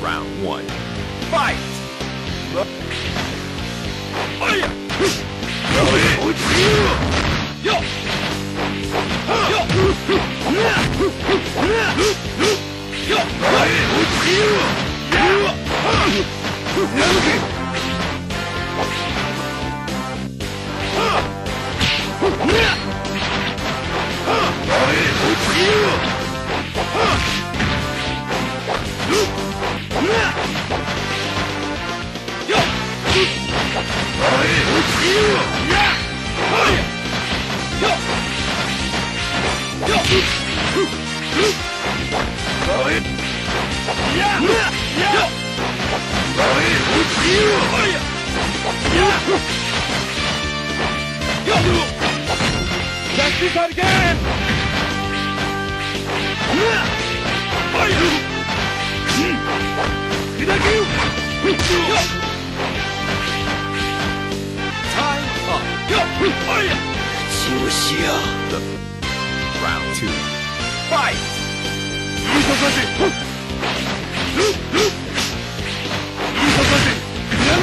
Round one. Fight! Let's again! Time up! Round two. Fight!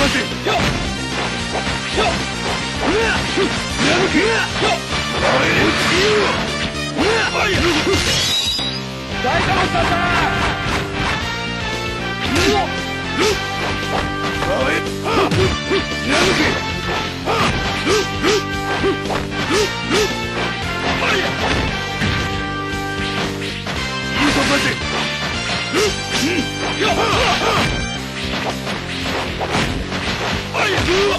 Let's go! Yo.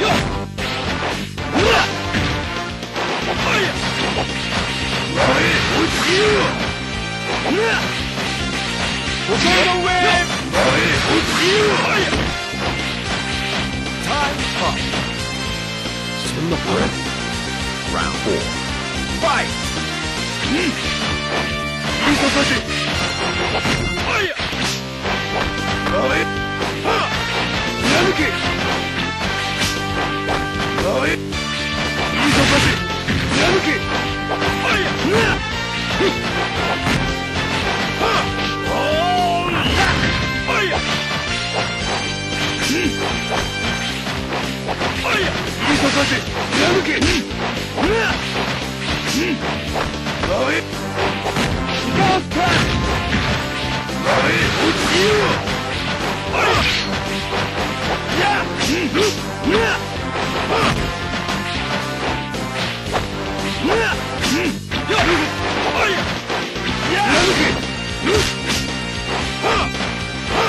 Yo. Time up. そんなこれ Round 4 Fight. いいぞサシはいはい貫けはいいいぞサシ貫けい。ぞサシ貫けはい。ゴーストはい。落ちよはい。やうんややうんやはい。や貫けはは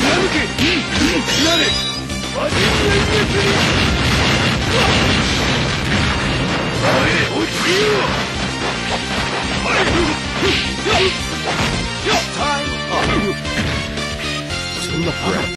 貫けうんなれメージにはい落ちよはいよよ Time up そんな